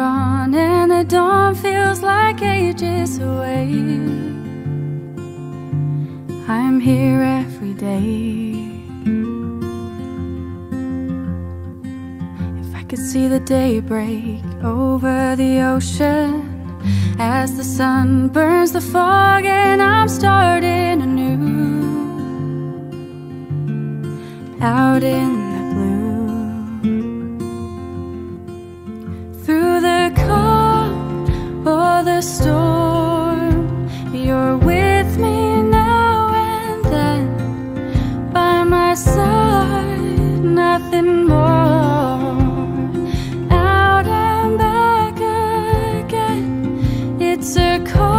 on and the dawn feels like ages away. I'm here every day. If I could see the day break over the ocean as the sun burns the fog and I'm starting anew out in nothing more. Out and back again. It's a call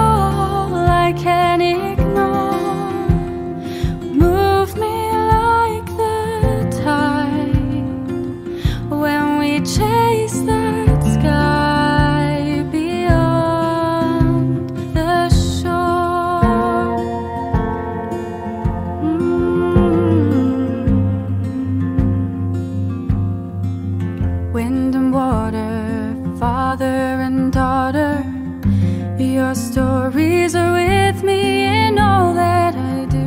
stories are with me in all that I do.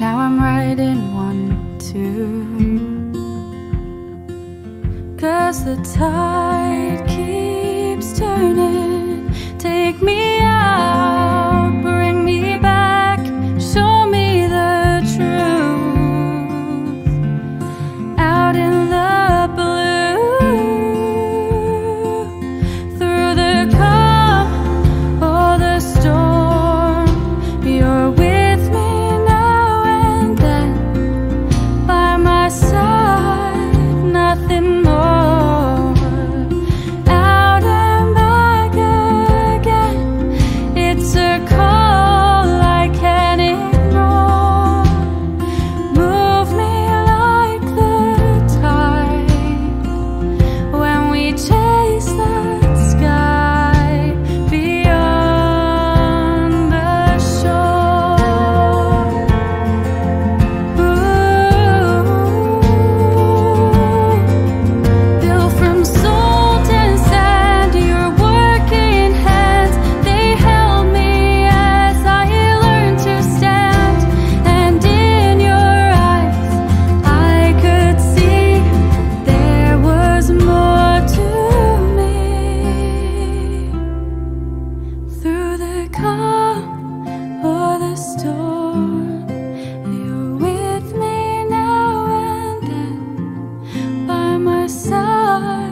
Now I'm writing one, two. Cause the tide keeps turning side.